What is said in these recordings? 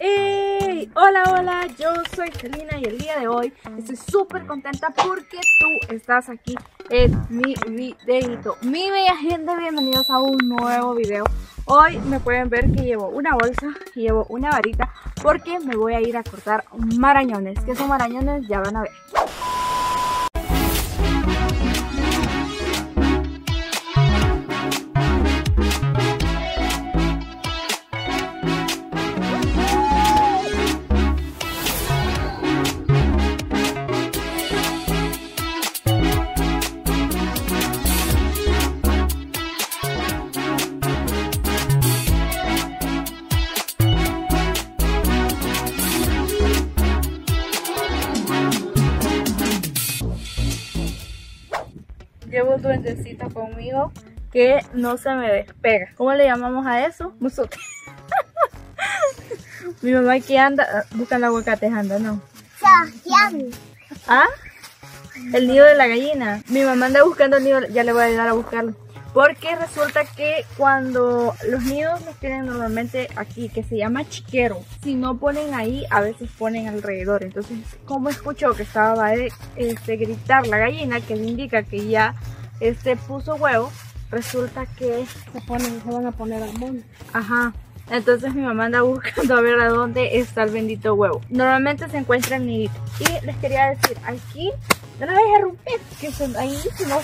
¡Hey! Hola, hola, yo soy Selina y el día de hoy estoy súper contenta porque tú estás aquí en mi videito. Mi bella gente, bienvenidos a un nuevo video. Hoy me pueden ver que llevo una bolsa y llevo una varita porque me voy a ir a cortar marañones. ¿Qué son marañones? Ya van a ver. Conmigo que no se me despega. ¿Cómo le llamamos a eso? Musote. Mi mamá aquí anda ah, buscando aguacates, anda, ¿no? ¿Ah? El nido de la gallina. Mi mamá anda buscando el nido, ya le voy a ayudar a buscarlo. Porque resulta que cuando los nidos los tienen normalmente aquí, que se llama chiquero, si no ponen ahí, a veces ponen alrededor. Entonces, como escuchó que estaba este, gritar la gallina, que le indica que ya este, puso huevo, resulta que se, ponen, se van a poner al mundo. Ajá. Entonces mi mamá anda buscando a ver a dónde está el bendito huevo. Normalmente se encuentra en nidito. Y les quería decir, aquí, no la vayas a romper, que son ahí no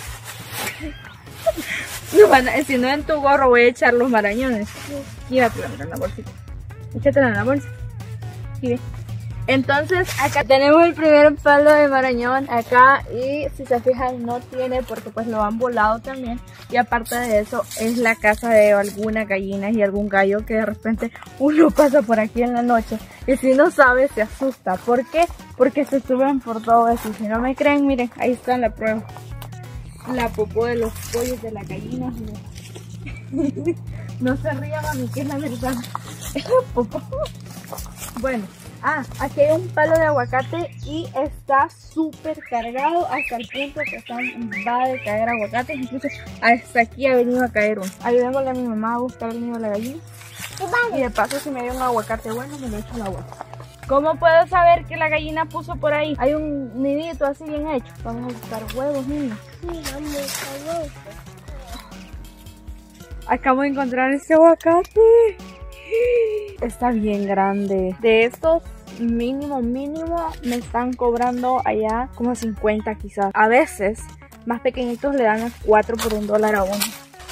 si no en tu gorro voy a echar los marañones. Llévatela en la bolsita. Échatela en la bolsa. Y Entonces acá tenemos el primer palo de marañón acá y si se fijan no tiene porque pues lo han volado también y aparte de eso es la casa de algunas gallinas y algún gallo que de repente uno pasa por aquí en la noche y si no sabe se asusta. ¿Por qué? Porque se suben por todo eso. Si no me creen miren ahí está la prueba la popó de los pollos de la gallina. no se ría mami, que es la verdad. bueno, ah, aquí hay un palo de aguacate y está súper cargado hasta el punto que están, va a caer aguacate. Incluso hasta aquí ha venido a caer uno. Ayudémosle a mi mamá a buscar el nido de la gallina. Y de paso si me dio un aguacate bueno me lo echo al agua. ¿Cómo puedo saber que la gallina puso por ahí? Hay un nidito así bien hecho. Vamos a buscar huevos, niños. Acabo de encontrar este aguacate. Está bien grande. De estos mínimo, mínimo, me están cobrando allá como 50 quizás. A veces, más pequeñitos le dan a 4 por un dólar a uno.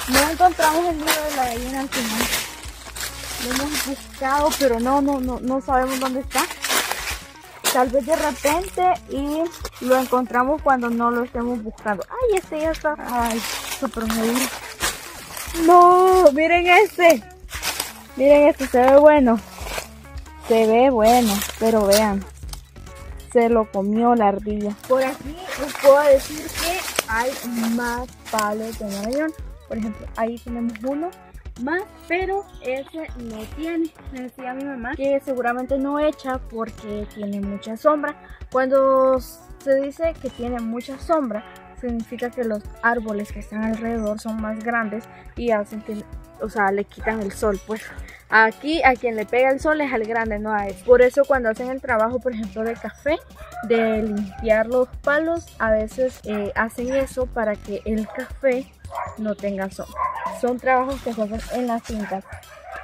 No encontramos el nido de la gallina al final. Lo hemos buscado, pero no, no, no, no sabemos dónde está. Tal vez de repente y lo encontramos cuando no lo estemos buscando. Ay, este ya está. Ay, súper maduro. No, miren este. Miren este, se ve bueno. Se ve bueno, pero vean. Se lo comió la ardilla. Por aquí les puedo decir que hay más palos de marañón. Por ejemplo, ahí tenemos uno más, pero ese no tiene. Me decía mi mamá que seguramente no echa porque tiene mucha sombra. Cuando se dice que tiene mucha sombra, significa que los árboles que están alrededor son más grandes y hacen que, o sea, le quitan el sol, pues. Aquí a quien le pega el sol es al grande, no a él. Por eso cuando hacen el trabajo, por ejemplo, de café, de limpiar los palos, a veces eh, hacen eso para que el café no tenga sombra son trabajos que se hacen en las fincas.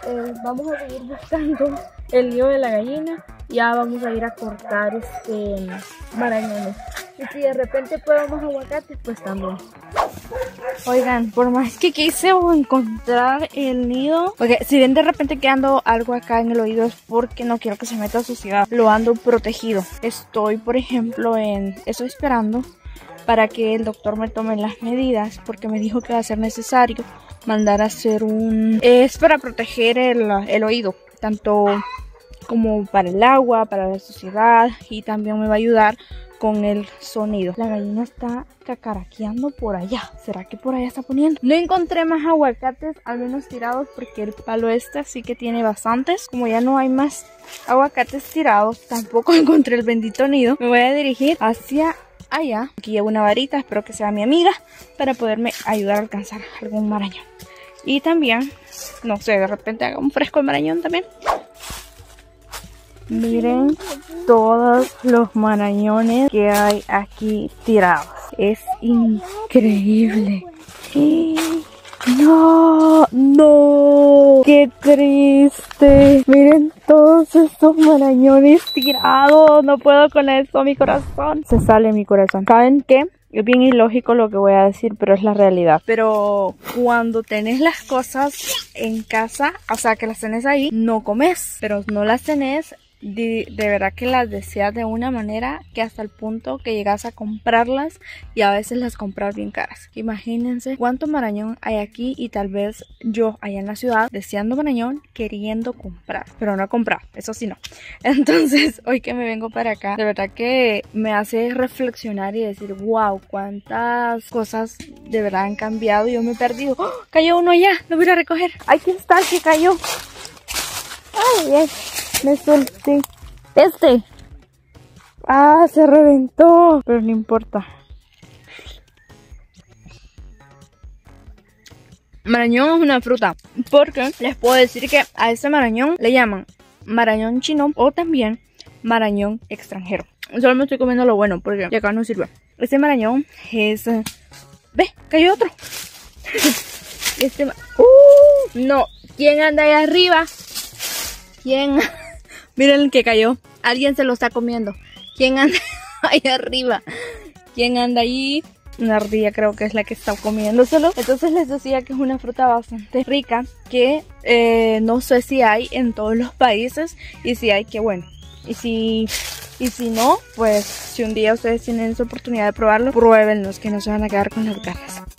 Eh, vamos a seguir buscando el lío de la gallina. Ya vamos a ir a cortar este marañones. Y si de repente podemos aguacates, pues también. Oigan, por más que quise encontrar el nido, porque si ven de repente que ando algo acá en el oído es porque no quiero que se meta suciedad, lo ando protegido. Estoy, por ejemplo, en, estoy esperando para que el doctor me tome las medidas porque me dijo que va a ser necesario mandar a hacer un... Es para proteger el, el oído, tanto como para el agua, para la suciedad y también me va a ayudar con el sonido. La gallina está cacaraqueando por allá. ¿Será que por allá está poniendo? No encontré más aguacates, al menos tirados, porque el palo este sí que tiene bastantes. Como ya no hay más aguacates tirados, tampoco encontré el bendito nido. Me voy a dirigir hacia allá. Aquí llevo una varita, espero que sea mi amiga, para poderme ayudar a alcanzar algún marañón. Y también, no sé, de repente haga un fresco marañón también. Miren todos los marañones que hay aquí tirados. Es increíble. No, no, qué triste. Miren todos estos marañones tirados. No puedo con eso, mi corazón. Se sale mi corazón. ¿Saben qué? Es bien ilógico lo que voy a decir, pero es la realidad. Pero cuando tenés las cosas en casa, o sea, que las tenés ahí, no comes. Pero no las tenés de, verdad que las deseas de una manera que hasta el punto que llegas a comprarlas y a veces las compras bien caras. Imagínense cuánto marañón hay aquí y tal vez yo allá en la ciudad deseando marañón queriendo comprar, pero no comprar, eso sí no. Entonces hoy que me vengo para acá, de verdad que me hace reflexionar y decir, wow, cuántas cosas de verdad han cambiado. Yo me he perdido. ¡Oh! Cayó uno allá, lo voy a recoger. Aquí está que cayó. Ay, ay. Me solté. Este. Ah, se reventó. Pero no importa. Marañón es una fruta. Porque les puedo decir que a ese marañón le llaman marañón chino o también marañón extranjero. Solo me estoy comiendo lo bueno porque acá no sirve. Este marañón es... ¿Ve? Cayó otro. este... ¡Uh! No. ¿Quién anda ahí arriba? ¿Quién? Miren el que cayó. Alguien se lo está comiendo. ¿Quién anda ahí arriba? ¿Quién anda ahí? Una ardilla creo que es la que está comiéndoselo. Entonces les decía que es una fruta bastante rica que eh, no sé si hay en todos los países y si hay, que bueno. Y si, y si no, pues si un día ustedes tienen esa oportunidad de probarlo, pruébenlos que no se van a quedar con las ganas.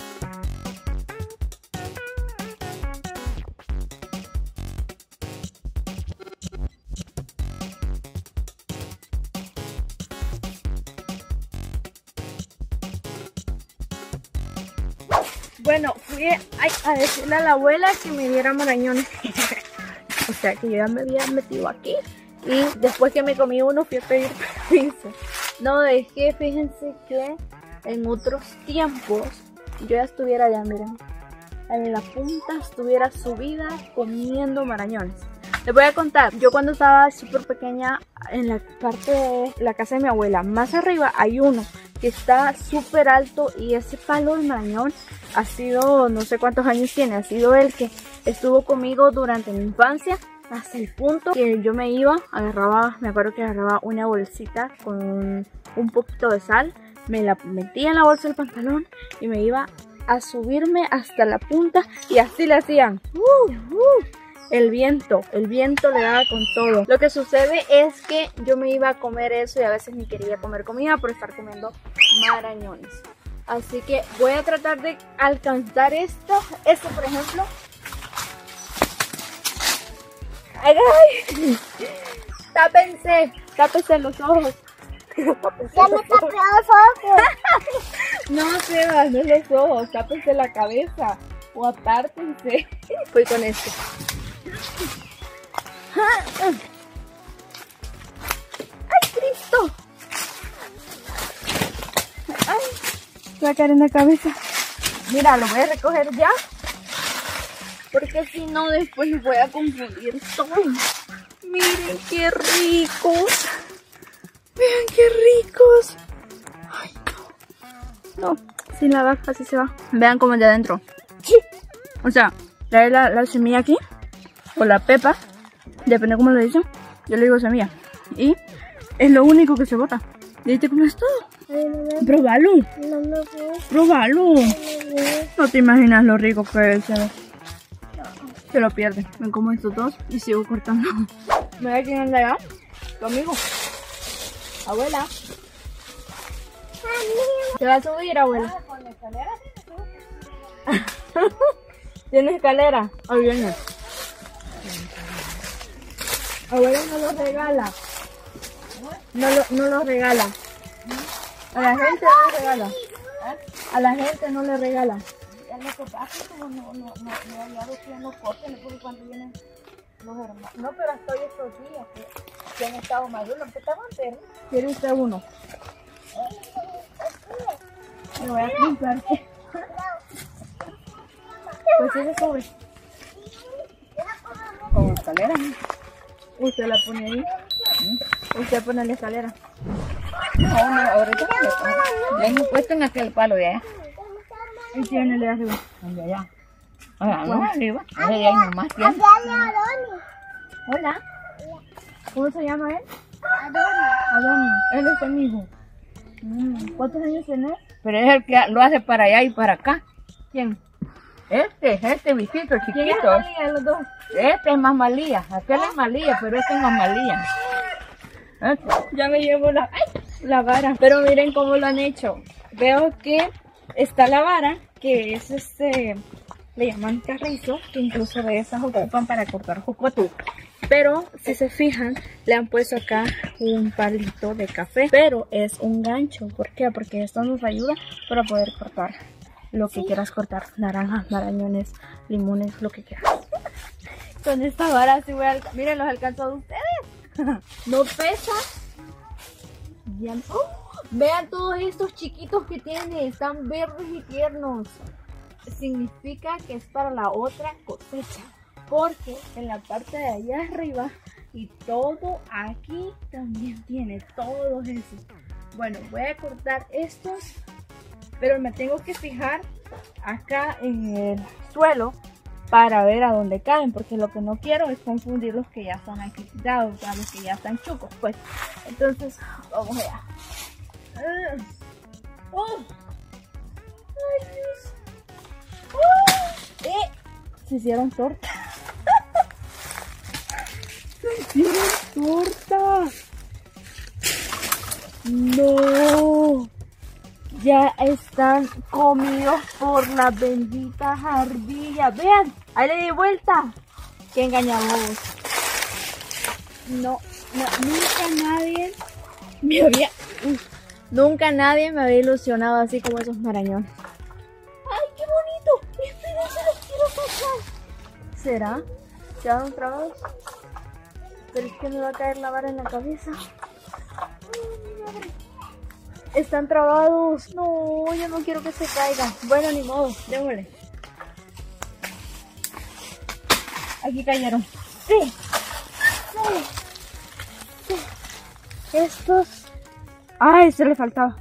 Decirle a la abuela que me diera marañones. o sea que yo ya me había metido aquí. Y después que me comí uno fui a pedir permiso. No, es que fíjense que en otros tiempos yo ya estuviera allá, miren. En la punta estuviera subida comiendo marañones. Les voy a contar, yo cuando estaba súper pequeña en la parte de la casa de mi abuela, más arriba hay uno que está súper alto y ese palo de marañón ha sido, no sé cuántos años tiene, ha sido el que estuvo conmigo durante mi infancia hasta el punto que yo me iba, agarraba, me acuerdo que agarraba una bolsita con un poquito de sal, me la metía en la bolsa del pantalón y me iba a subirme hasta la punta y así le hacían. Uh, uh el viento, el viento le daba con todo. Lo que sucede es que yo me iba a comer eso y a veces ni quería comer comida por estar comiendo marañones. Así que voy a tratar de alcanzar esto. Esto, por ejemplo. ¡Ay, ay! Tápense, tápense los ojos. ya me tapé los ojos. no, Sebas, no los ojos, tápense la cabeza o apártense. Voy con esto. ¡Ay, Cristo! ¡Ay! Va a caer en la cabeza. Mira, lo voy a recoger ya. Porque si no, después voy a confundir todo. Miren qué ricos. Vean qué ricos. Ay, no. No, sin la baja así se va. Vean cómo es de adentro. O sea, trae la, la semilla aquí o la pepa, depende cómo lo dicen, yo le digo semilla. Y es lo único que se bota. ¿Y te comes todo? Probalo. Probalo. No te imaginas lo rico que es. Se lo pierde. Me como estos dos y sigo cortando. Mira quién anda allá. Tu amigo. Abuela. ¿Te va a subir, abuela? ¿Tiene escalera? Ahí viene. Abuela no los regala. No, lo, no los regala. A la gente no le regala. A la gente no le regala. No, no, no, no, no, no los cortes, porque cuando vienen los hermanos. No, pero hasta hoy estos días que, que han estado maduros, que estaban perros. ¿Quiere usted uno? Me voy a comprar. Pues sí se sube. escalera. Usted la pone ahí. Usted pone la escalera. No, no, ahorita no le hemos puesto en aquel palo de allá. Y tiene el de arriba. De allá. Ah, no, arriba. Ese de ahí nomás tiene. Hola. ¿Cómo se llama él? Adoni. Él es conmigo. Mm, ¿Cuántos años tiene? Pero es el que lo hace para allá y para acá. ¿Quién? Este, este bichito ¿Quién es chiquito. María de los dos? Este es más malía. Aquel es malía, pero este es más malía. Este. Ya me llevo la, ¡ay! la vara. Pero miren cómo lo han hecho. Veo que está la vara, que es este, le llaman carrizo, que incluso de esas ocupan para cortar jocotú. Pero si se fijan, le han puesto acá un palito de café, pero es un gancho. ¿Por qué? Porque esto nos ayuda para poder cortar lo que quieras cortar. Naranjas, marañones, limones, lo que quieras. Con esta vara sí voy a... alca- Miren, los alcanzo de ustedes. no pesa. Ya- ¡Oh! Vean todos estos chiquitos que tiene. Están verdes y tiernos. Significa que es para la otra cosecha. Porque en la parte de allá arriba y todo aquí también tiene todos esos. Bueno, voy a cortar estos. Pero me tengo que fijar acá en el suelo para ver a dónde caen, porque lo que no quiero es confundir los que ya están aquí quitados, a los que ya están chucos, pues. Entonces, vamos allá. Ah. ¡Oh! ¡Ay, Dios! ¡Oh! ¡Eh! Se hicieron torta. Se hicieron torta. No. Ya están comidos por las benditas ardillas. Vean, ahí le di vuelta. Qué engañamos. No, nunca nadie me había. Nunca nadie me había ilusionado así como esos marañones. ¡Ay, qué bonito! Esperen, se los quiero sacar. ¿Será? ¿Quedaron trabados? Pero es que me va a caer la vara en la cabeza. Ay, mi madre. Están trabados. No, yo no quiero que se caigan. Bueno, ni modo, démosle. Aquí cayeron. Sí. Sí. Estos. Ay, se le faltaba.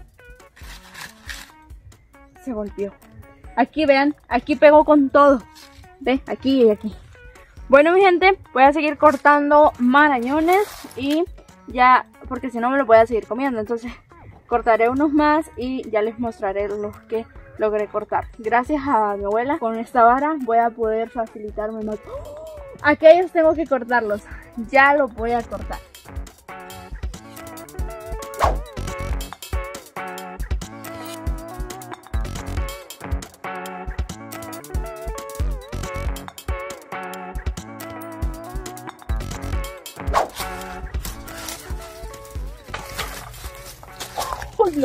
Se golpeó. Aquí vean, aquí pegó con todo. Ve, aquí y aquí. Bueno, mi gente, voy a seguir cortando marañones y ya, porque si no me lo voy a seguir comiendo. Entonces, cortaré unos más y ya les mostraré los que logré cortar. Gracias a mi abuela, con esta vara voy a poder facilitarme más. Aquellos tengo que cortarlos. Ya los voy a cortar.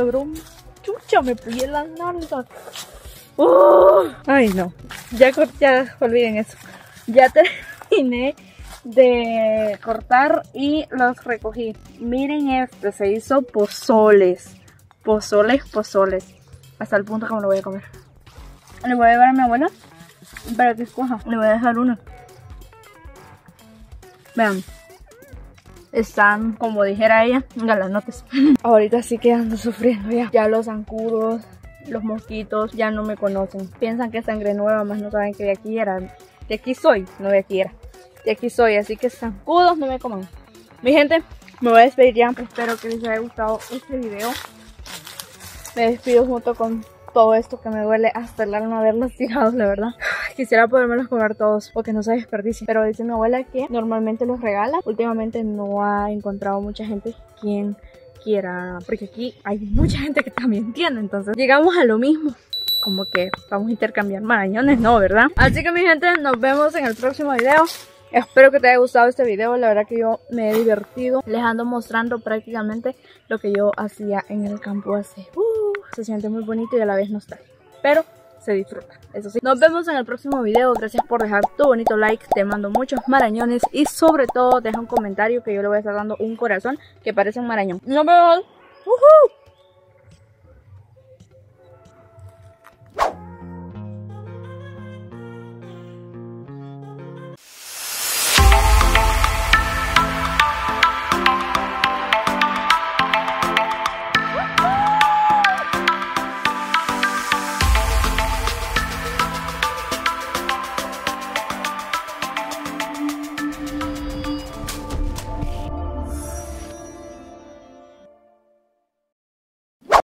Un chucha, me pillé la nalga. ¡Oh! Ay, no. Ya ya olviden eso. Ya terminé de cortar y los recogí. Miren este, se hizo pozoles. Pozoles, pozoles. Hasta el punto que me lo voy a comer. Le voy a llevar a mi abuela para que escoja. Le voy a dejar uno. Vean. Están, como dijera ella, galanotes. Ahorita sí que ando sufriendo ya. Ya los zancudos, los mosquitos ya no me conocen. Piensan que es sangre nueva, más no saben que de aquí era. De aquí soy, no de aquí era. De aquí soy, así que zancudos no me coman. Mi gente, me voy a despedir ya. Espero que les haya gustado este video. Me despido junto con todo esto que me duele hasta el alma haberlos tirado, la verdad. Quisiera podérmelos comer todos o que no se desperdicien. Pero dice mi abuela que normalmente los regala. Últimamente no ha encontrado mucha gente quien quiera. Porque aquí hay mucha gente que también tiene. Entonces llegamos a lo mismo. Como que vamos a intercambiar marañones, ¿no? ¿Verdad? Así que mi gente, nos vemos en el próximo video. Espero que te haya gustado este video, la verdad que yo me he divertido. Les ando mostrando prácticamente lo que yo hacía en el campo hace. Uh, se siente muy bonito y a la vez nostálgico. Pero se disfruta, eso sí. Nos vemos en el próximo video. Gracias por dejar tu bonito like. Te mando muchos marañones y sobre todo deja un comentario que yo le voy a estar dando un corazón que parece un marañón. Nos vemos. ¡Woohoo!